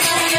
Yeah.